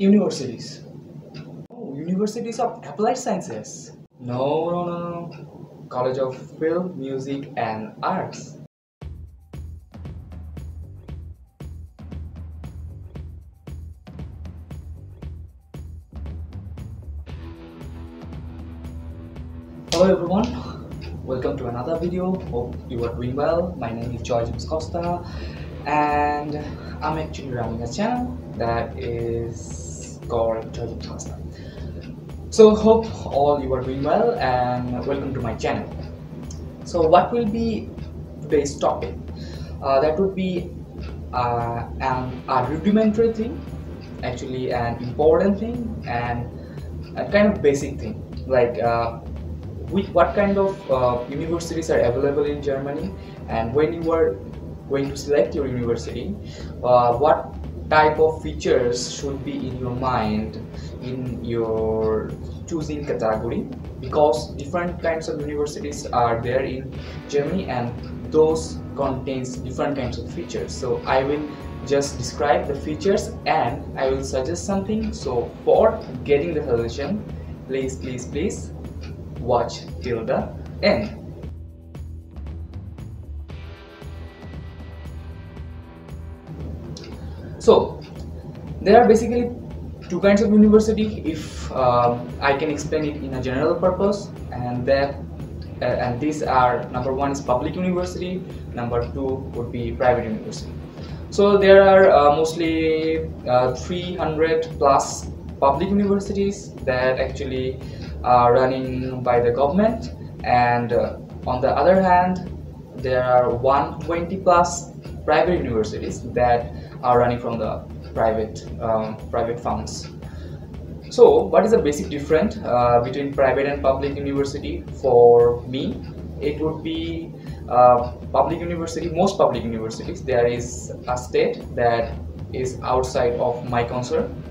Universities. Oh, universities of applied sciences. No, no, no, no. College of Film, Music and Arts. Hello everyone, welcome to another video. Hope you are doing well. My name is George Costa and I'm actually running a channel that is called James Costa. So hope all you are doing well and welcome to my channel. So what will be today's topic? Uh, that would be uh, an, a rudimentary thing, actually an important thing and a kind of basic thing like uh, what kind of uh, universities are available in Germany and when you are going to select your university uh, what type of features should be in your mind in your choosing category because different kinds of universities are there in Germany and those contains different kinds of features so I will just describe the features and I will suggest something so for getting the solution please please please watch till the end. So there are basically two kinds of university if uh, I can explain it in a general purpose and that uh, and these are number one is public university number two would be private university. So there are uh, mostly uh, 300 plus public universities that actually are running by the government and uh, on the other hand there are 120 plus private universities that are running from the private um, private funds so what is the basic difference uh, between private and public university? For me it would be uh, public university most public universities there is a state that is outside of my concern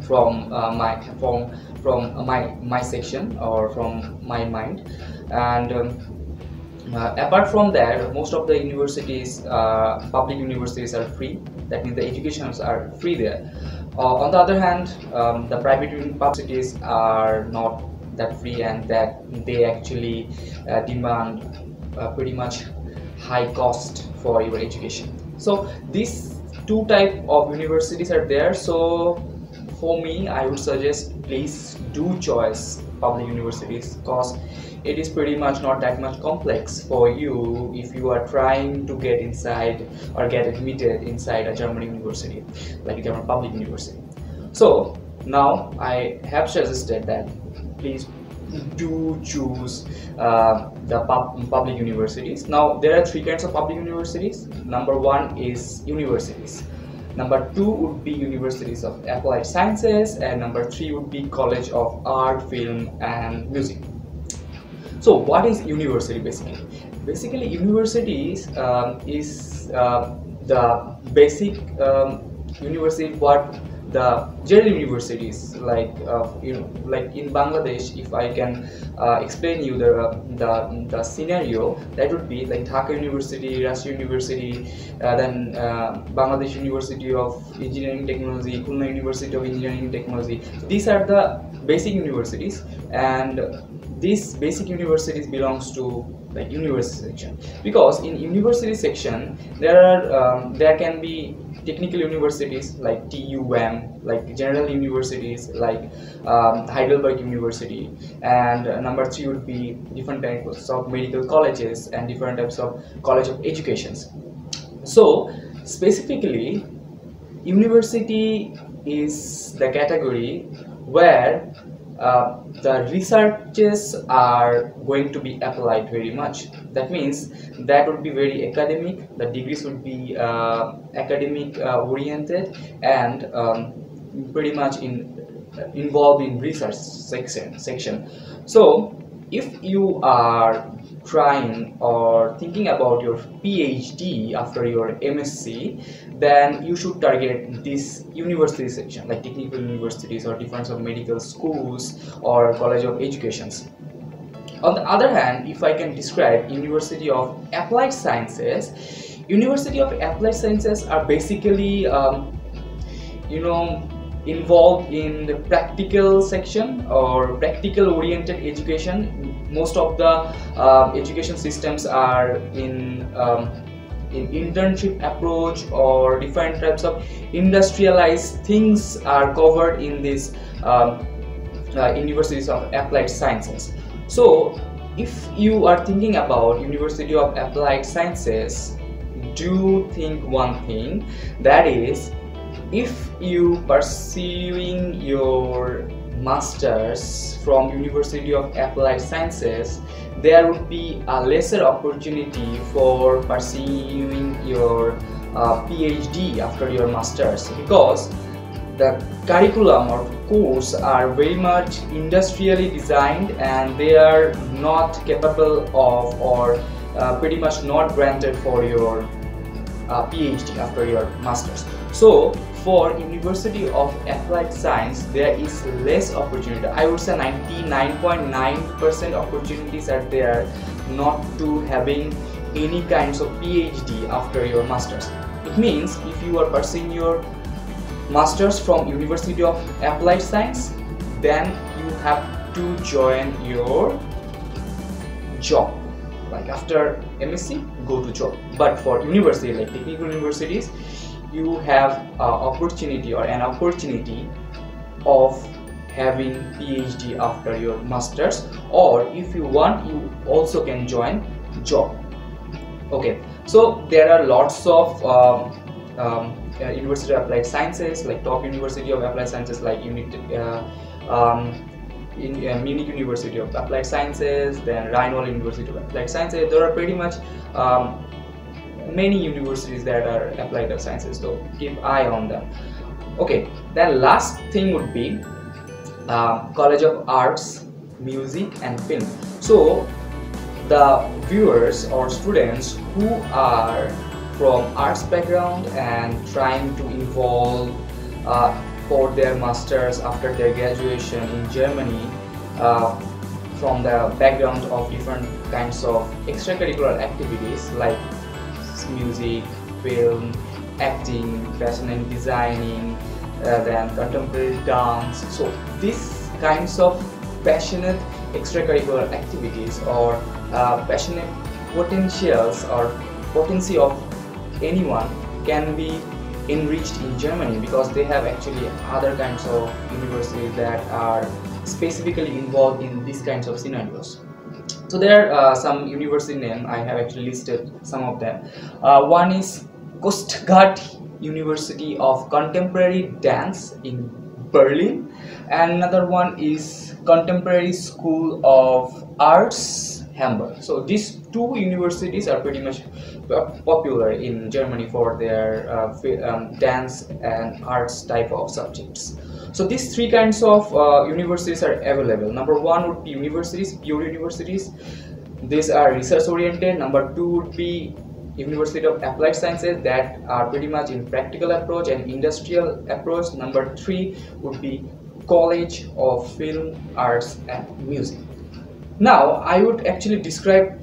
from uh, my from from my my section or from my mind. And um, uh, apart from that most of the universities uh, public universities are free that means the educations are free there. Uh, on the other hand um, the private universities are not that free and that they actually uh, demand uh, pretty much high cost for your education. So these two type of universities are there. So for me i would suggest please do choice public universities because it is pretty much not that much complex for you if you are trying to get inside or get admitted inside a german university like a german public university. So now i have suggested that please do choose uh, the pub public universities. Now there are three kinds of public universities. Number one is universities. Number two would be Universities of Applied Sciences and number three would be College of Art, Film and Music. So what is university basically? Basically universities um, is uh, the basic um, university what the general universities like uh, you know like in Bangladesh if I can uh, explain you the, the the scenario that would be like Dhaka University, Rajshahi University, uh, then uh, Bangladesh University of Engineering Technology, Khulna University of Engineering Technology. These are the basic universities and these basic universities belongs to like university section because in university section there are um, there can be technical universities like TUM, like general universities like um, Heidelberg University, and uh, number three would be different types of medical colleges and different types of college of educations. So specifically, university is the category where uh, the researches are going to be applied very much. That means that would be very academic the degrees would be uh, academic uh, oriented and um, pretty much in involved in research section section. So if you are trying or thinking about your PhD after your MSc, then you should target this university section like technical universities or different of medical schools or college of educations. On the other hand, if I can describe University of Applied Sciences, University of Applied Sciences are basically, um, you know, involved in the practical section or practical oriented education. Most of the uh, education systems are in um, in internship approach or different types of industrialized things are covered in these um, uh, universities of applied sciences. So if you are thinking about university of applied sciences do think one thing that is if you pursuing your masters from university of applied sciences there would be a lesser opportunity for pursuing your uh, phd after your masters because the curriculum or course are very much industrially designed and they are not capable of or uh, pretty much not granted for your uh, PhD after your masters. So for University of Applied Science, there is less opportunity. I would say 99.9% opportunities are there not to having any kinds of PhD after your masters. It means if you are pursuing your masters from University of Applied Science, then you have to join your job like after MSc go to job. But for university like technical universities you have opportunity or an opportunity of having PhD after your masters or if you want you also can join job. Okay so there are lots of um, um, uh, University of Applied Sciences like top University of Applied Sciences like unit uh, um, in uh, Munich University of Applied Sciences, then Rhine-Waal University of Applied Sciences. There are pretty much um, many universities that are applied sciences, so keep eye on them. Okay, then last thing would be uh, College of Arts, Music and Film. So the viewers or students who are from arts background and trying to involve uh, for their masters after their graduation in Germany uh, from the background of different kinds of extracurricular activities like music, film, acting, fashion and designing, uh, then contemporary dance. So these kinds of passionate extracurricular activities or uh, passionate potentials or potency of anyone can be enriched in Germany because they have actually other kinds of universities that are specifically involved in these kinds of scenarios. So there are uh, some university name I have actually listed some of them. Uh, one is Stuttgart University of Contemporary Dance in Berlin and another one is Contemporary School of Arts Hamburg. So these two universities are pretty much popular in Germany for their uh, um, dance and arts type of subjects. So these three kinds of uh, universities are available. Number one would be universities, pure universities. These are research oriented. Number two would be University of Applied Sciences that are pretty much in practical approach and industrial approach. Number three would be College of Film, Arts and Music. Now I would actually describe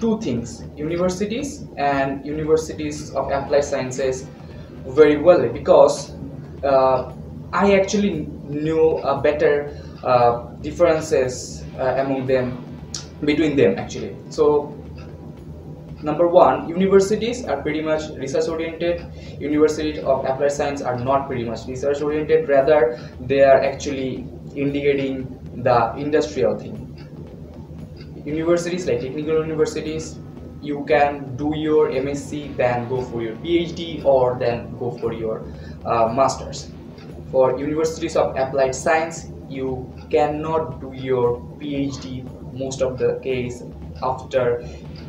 two things universities and universities of applied sciences very well because uh, I actually knew a better uh, differences uh, among them between them actually. So number one universities are pretty much research oriented. Universities of applied science are not pretty much research oriented. Rather they are actually indicating the industrial thing universities like technical universities you can do your MSc then go for your PhD or then go for your uh, masters. For universities of applied science you cannot do your PhD most of the case after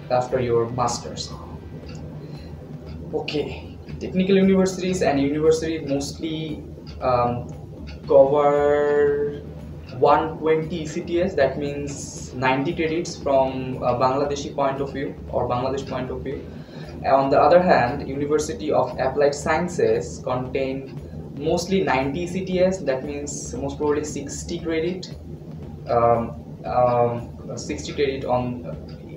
after your masters. Okay technical universities and universities mostly um, cover 120 ECTS that means 90 credits from a Bangladeshi point of view or Bangladesh point of view. On the other hand University of Applied Sciences contain mostly 90 ECTS that means most probably 60 credit um, um, 60 credit on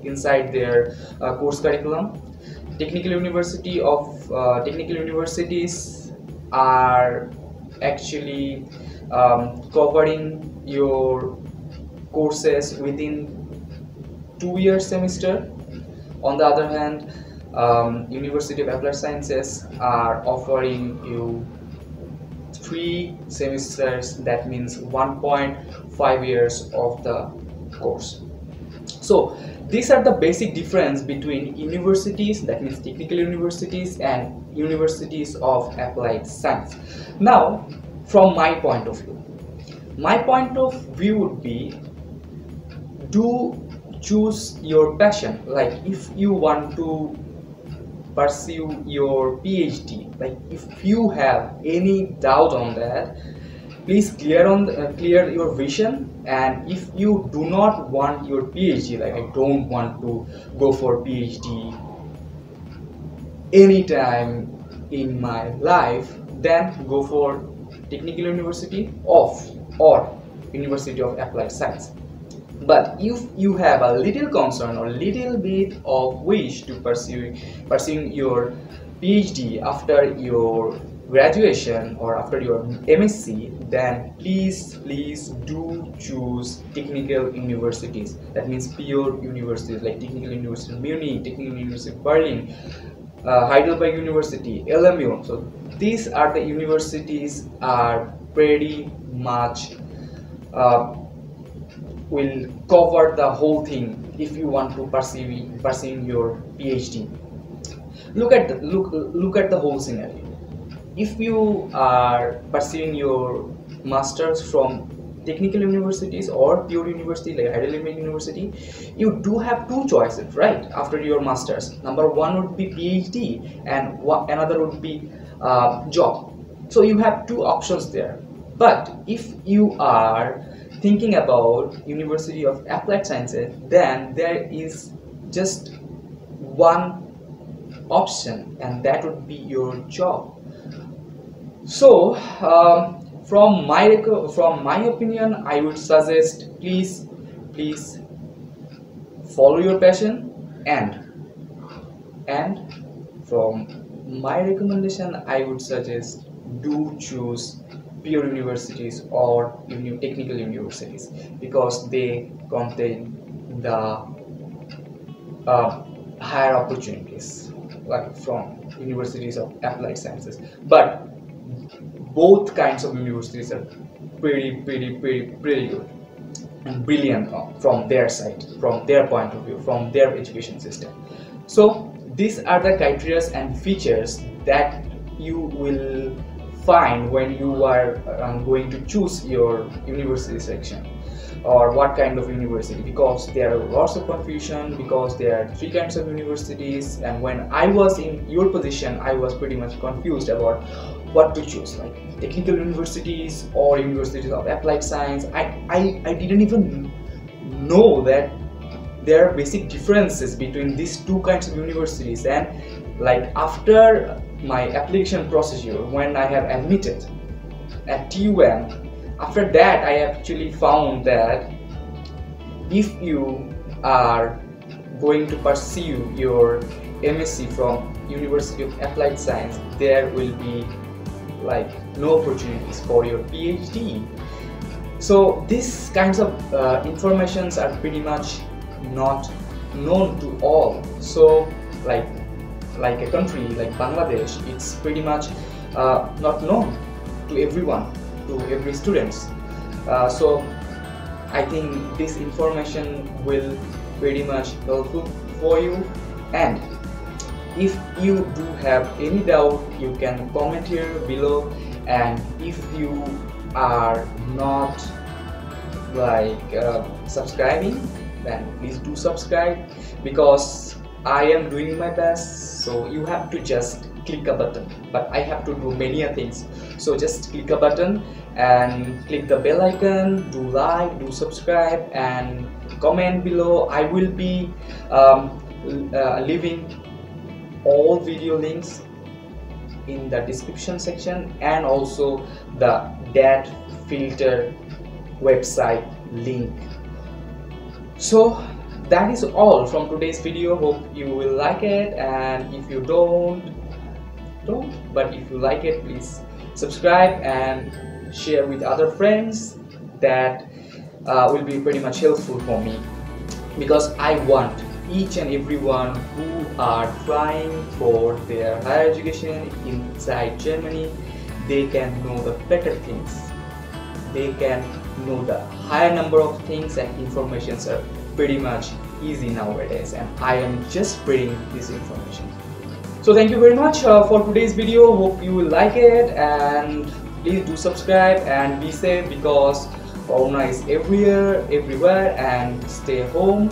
inside their uh, course curriculum. Technical university of uh, technical universities are actually um, covering your courses within two year semester. On the other hand um, University of Applied Sciences are offering you three semesters. That means 1.5 years of the course. So these are the basic difference between universities that means technical universities and universities of applied science. Now from my point of view. My point of view would be do choose your passion. Like if you want to pursue your phd like if you have any doubt on that please clear on the, uh, clear your vision. And if you do not want your phd like i don't want to go for phd anytime in my life then go for technical university of or university of applied science. But if you have a little concern or little bit of wish to pursue pursuing your phd after your graduation or after your msc then please please do choose technical universities. That means pure universities like technical university munich technical university berlin uh, heidelberg university lmu so these are the universities are pretty much uh, will cover the whole thing if you want to pursue pursuing your PhD. Look at look look at the whole scenario. If you are pursuing your masters from technical universities or pure university like Heidelberg University, you do have two choices, right? After your masters, number one would be PhD, and one, another would be uh, job. So you have two options there. But if you are thinking about University of Applied Sciences, then there is just one option and that would be your job. So um, from my from my opinion, I would suggest please please follow your passion and and from my recommendation, I would suggest do choose pure universities or technical universities because they contain the uh, higher opportunities like from universities of applied sciences. But both kinds of universities are pretty pretty pretty pretty good and brilliant from their side from their point of view from their education system. So these are the criteria and features that you will find when you are um, going to choose your university section or what kind of university. Because there are lots of confusion because there are three kinds of universities and when I was in your position I was pretty much confused about what to choose. Like technical universities or universities of applied science. I, I, I didn't even know that there are basic differences between these two kinds of universities. And like after my application procedure when I have admitted at TUM after that I actually found that if you are going to pursue your MSc from University of Applied Science there will be like no opportunities for your PhD so these kinds of uh, informations are pretty much not known to all. So like like a country like Bangladesh, it's pretty much uh, not known to everyone, to every students. Uh, so I think this information will pretty much helpful for you. And if you do have any doubt you can comment here below and if you are not like uh, subscribing then please do subscribe because I am doing my best. So you have to just click a button. But I have to do many things. So just click a button and click the bell icon do like do subscribe and comment below. I will be um, uh, leaving all video links in the description section and also the DAAD filter website link. So that is all from today's video. Hope you will like it. And if you don't don't. But if you like it please subscribe and share with other friends that uh, will be pretty much helpful for me. Because I want each and everyone who are trying for their higher education inside Germany they can know the better things. They can know the higher number of things and informations are pretty much easy nowadays and I am just spreading this information. So thank you very much uh, for today's video. Hope you will like it and please do subscribe and be safe because corona is everywhere everywhere and stay home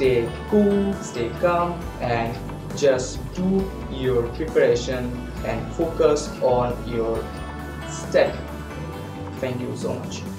stay cool stay calm and just do your preparation and focus on your study thank you so much